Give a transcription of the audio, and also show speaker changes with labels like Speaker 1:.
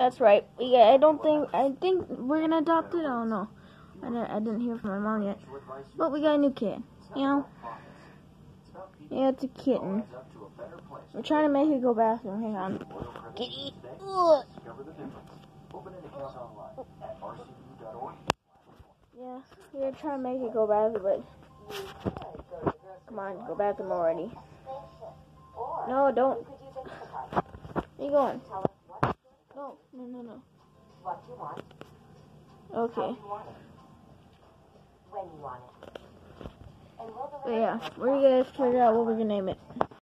Speaker 1: That's right. Yeah, I don't think I think we're gonna adopt it. I don't know. I didn't, I didn't hear from my mom yet. But we got a new kid. You know. Yeah, it's a kitten. We're trying to make it go bathroom. Hang on. Kitty. Ugh. Yeah, we're trying to make it go bathroom, but come on, go bathroom already. No, don't. Where you going? No, no, no.
Speaker 2: What you want,
Speaker 1: Okay.
Speaker 2: you want when you want it. And we'll
Speaker 1: But yeah, we're gonna figure out what we're gonna name it.